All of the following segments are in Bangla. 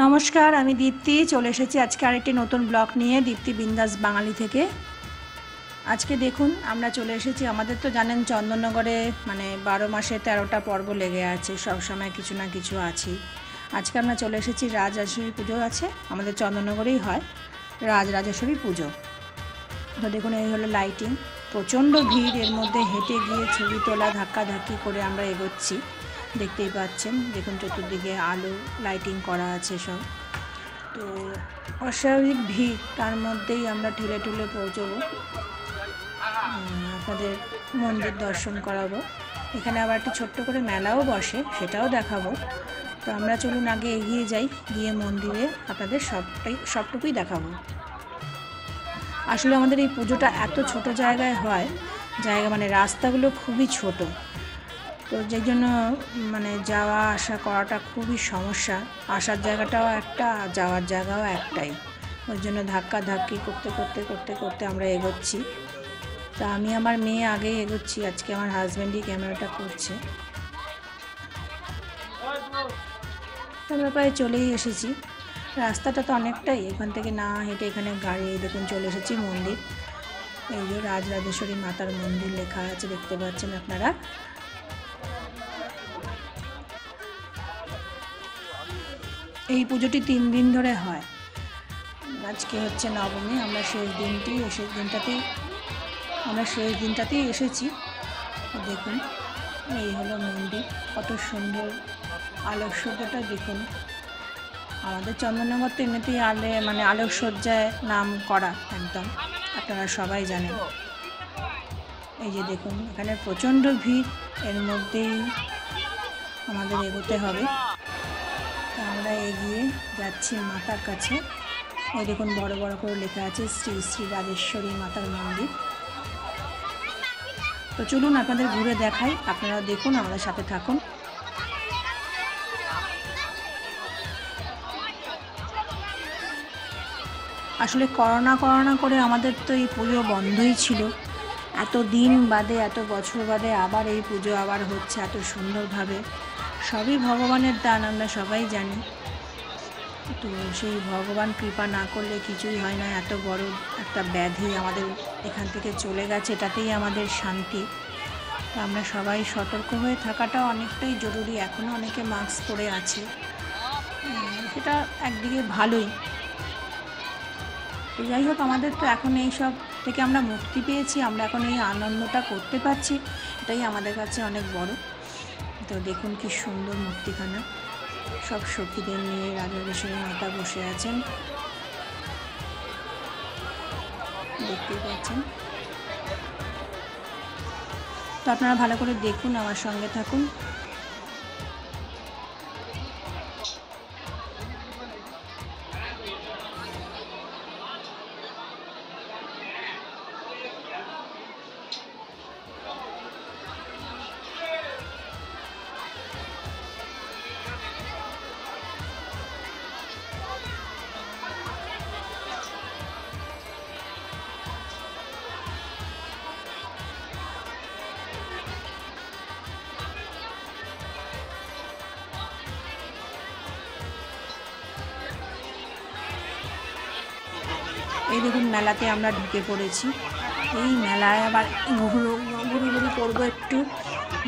নমস্কার, আমি দীপ্তি। চলে এসেছি আজকে আরেকটি নতুন ব্লগ নিয়ে দীপ্তি বিন্দাস বাঙালি থেকে। আজকে দেখুন, আমরা চলে এসেছি। আমাদের তো জানেন, চন্দননগরে মানে বারো মাসে তেরোটা পর্ব লেগে আছে। সব সময় কিছু না কিছু আছেই। আজকে আমরা চলে এসেছি রাজরাজেশ্বরী পুজো আছে। আমাদের চন্দননগরেই হয় রাজরাজেশ্বরী পুজো। তো দেখুন, এই হলো লাইটিং প্রচণ্ড ভিড়, এর মধ্যে হেঁটে গিয়ে ছবি তোলা ধাক্কা ধাক্কি করে আমরা এগোচ্ছি। দেখতেই পাচ্ছেন, দেখুন চতুর্দিকে আলো লাইটিং করা আছে সব। তো অস্বাভাবিক ভিড়, তার মধ্যেই আমরা ঠেলে ঠুলে পৌঁছবো। আপনাদের মন্দির দর্শন করাবো। এখানে আবার একটা ছোট্ট করে মেলাও বসে, সেটাও দেখাবো। তো আমরা চলুন আগে এগিয়ে যাই, গিয়ে মন্দিরে আপনাদের সবটাই, সবটুকুই দেখাবো। আসলে আমাদের এই পুজোটা এত ছোট জায়গায় হয়, জায়গা মানে রাস্তাগুলো খুবই ছোট। তো যেই জন্য মানে যাওয়া, আসা করাটা খুবই সমস্যা। আসার জায়গাটাও একটা যাওয়ার জায়গাও একটাই। ওই জন্য ধাক্কা ধাক্কি করতে করতে করতে করতে আমরা এগোচ্ছি। তা আমি আমার মেয়ে আগেই এগোচ্ছি, আজকে আমার হাজব্যান্ডই ক্যামেরাটা করছে। আমরা প্রায় চলেই এসেছি। রাস্তাটা তো অনেকটাই, এখান থেকে না হেঁটে এখানে গাড়ি দেখুন চলে এসেছি মন্দির। এই যে রাজরাজেশ্বরী মাতার মন্দির লেখা আছে, দেখতে পাচ্ছেন আপনারা। এই পুজোটি তিন দিন ধরে হয়। আজকে হচ্ছে নবমী, আমরা শেষ দিনটি শেষ দিনটাতেই আমরা শেষ দিনটাতেই এসেছি। দেখুন, এই হলো মন্দির। কত সুন্দর আলোকসজ্জাটা, দেখুন। আমাদের চন্দননগর তো এমনিতেই আলে মানে আলোকসজ্জায় নাম করা একদম। আপনারা সবাই জানেন। এই যে দেখুন, এখানে প্রচণ্ড ভিড়। এর মধ্যেই আমাদের এগোতে হবে। আমরা এগিয়ে যাচ্ছি মাতার কাছে? এই দেখুন, বড় বড় করে লেখা আছে, শ্রী শ্রী রাজেশ্বরী মাতার মন্দির। তো চলুন আপনাদের ঘুরে দেখাই, আপনারা দেখুন, আমাদের সাথে থাকুন। আসলে করোনা করোনা করে আমাদের তো এই পুজো বন্ধই ছিল। এত দিন বাদে, এত বছর বাদে আবার এই পুজো আবার হচ্ছে এত সুন্দরভাবে। সবই ভগবানের দান, আমরা সবাই জানি। তো সেই ভগবান কৃপা না করলে কিছুই হয় না, এত বড় একটা ব্যাধি আমাদের এখান থেকে চলে গেছে, এটাতেই আমাদের শান্তি। তো আমরা সবাই সতর্ক হয়ে থাকাটা অনেকটাই জরুরি এখনও অনেকে মাস্ক পরে আছে। সেটা একদিকে ভালোই। তো যাই হোক, আমাদের তো এখন এই সব থেকে আমরা মুক্তি পেয়েছি, আমরা এখন এই আনন্দটা করতে পারছি, এটাই আমাদের কাছে অনেক বড়। তো দেখুন কি সুন্দর মূর্তিখানা। সব সখীদের নিয়ে রাজরাজেশ্বরী মাতা বসে আছেন। দেখতে পাচ্ছেন। তো আপনারা ভালো করে দেখুন, আমার সঙ্গে থাকুন। এই দেখুন মেলাতে আমরা ঢুকে পড়েছি। এই মেলায় আবার ঘুরু ঘুরি করব একটু।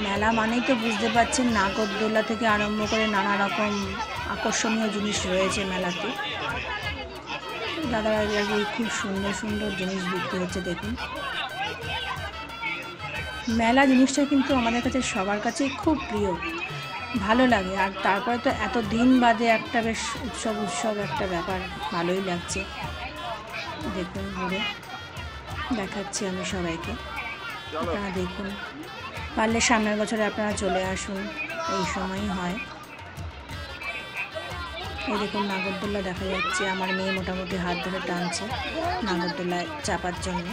মেলা মানেই তো বুঝতে পারছেন, নাগরদোলা থেকে আরম্ভ করে নানা রকম আকর্ষণীয় জিনিস রয়েছে মেলাতে। দাদারা খুব সুন্দর সুন্দর জিনিস বিক্রি হচ্ছে, দেখুন। মেলা জিনিসটা কিন্তু আমাদের কাছে সবার কাছেই খুব প্রিয়। ভালো লাগে, আর তারপরে তো এত দিন বাদে একটা বেশ উৎসব উৎসব একটা ব্যাপার, ভালোই লাগছে। দেখুন ঘুরে। দেখাচ্ছি আমি সবাইকে। আপনারা দেখুন। পারলে সামনের বছরে আপনারা চলে আসুন। এই সময়ই হয়। এই দেখুন নাগরদোল্লা দেখা যাচ্ছে। আমার মেয়ে মোটামুটি হাত ধরে টানছে নাগরদোল্লায় চাপার জন্য।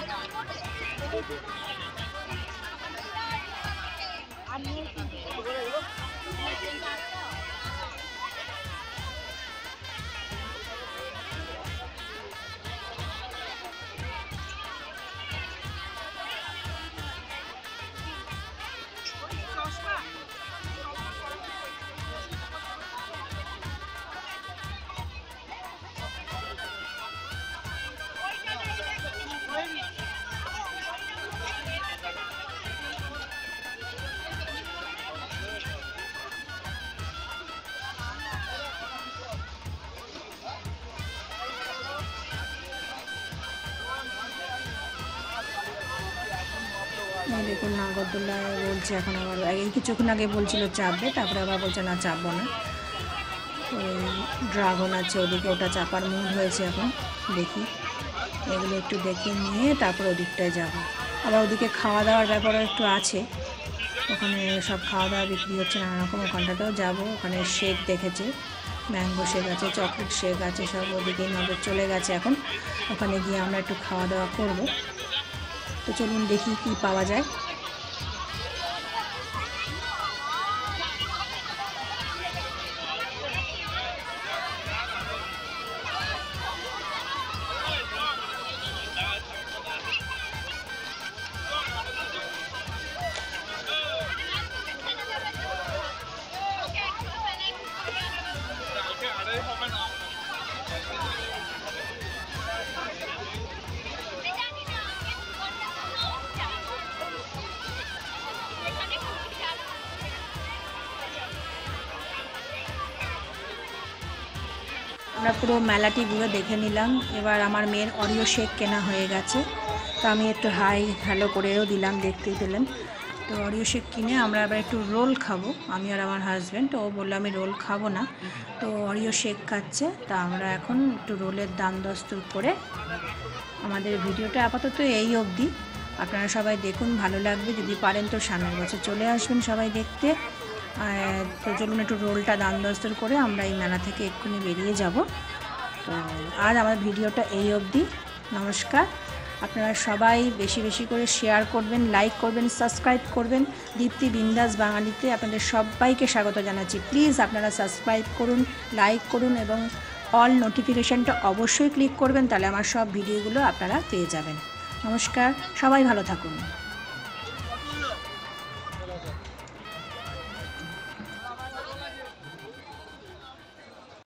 দেখুন নাগরদোল্লা বলছে এখন আবার, এই কিছুক্ষণ আগে বলছিল চাপবে, তারপরে আবার বলছে না চাপবো না। ড্রাগন আছে ওদিকে, ওটা চাপার মুড হয়েছে এখন, দেখি। এগুলো একটু দেখে নিয়ে তারপর ওদিকটায় যাব। আবার ওদিকে খাওয়া দাওয়ার ব্যাপারও একটু আছে। ওখানে সব খাওয়া দাওয়া বিক্রি হচ্ছে নানা রকম ওখানটাতেও যাব। ওখানে শেক দেখেছে, ম্যাঙ্গো শেক আছে, চকলেট শেক আছে, সব ওদিকেই নজর চলে গেছে এখন। ওখানে গিয়ে আমরা একটু খাওয়া দাওয়া করব। তো চলুন দেখি কি পাওয়া যায়। আমরা পুরো মেলাটি ঘুরে দেখে নিলাম। এবার আমার মেয়ের অরিও শেক কেনা হয়ে গেছে। তো আমি একটু হাই হ্যালো করেও দিলাম, দেখতেই পেলেন। তো অরিও শেক কিনে আমরা আবার একটু রোল খাব। আমি আর আমার হাজব্যান্ড ও বলল আমি রোল খাব না। তো অরিও শেক খাচ্ছে। তা আমরা এখন একটু রোলের দাম দস্তর করে আমাদের ভিডিওটা আপাতত এই অবধি। আপনারা সবাই দেখুন, ভালো লাগবে। যদি পারেন তো সামনের বছর চলে আসবেন সবাই দেখতে। তো চলুন একটু রোলটা দাম দস্তর করে আমরা এই মেলা থেকে এক্ষুনি বেরিয়ে যাব। তো আজ আমার ভিডিওটা এই অবধি। নমস্কার। আপনারা সবাই বেশি বেশি করে শেয়ার করবেন লাইক করবেন সাবস্ক্রাইব করবেন। দীপ্তি বিন্দাস বাঙালিতে আপনাদের সবাইকে স্বাগত জানাচ্ছি। প্লিজ আপনারা সাবস্ক্রাইব করুন লাইক করুন এবং অল নোটিফিকেশানটা অবশ্যই ক্লিক করবেন, তাহলে আমার সব ভিডিওগুলো আপনারা পেয়ে যাবেন। নমস্কার। সবাই ভালো থাকুন।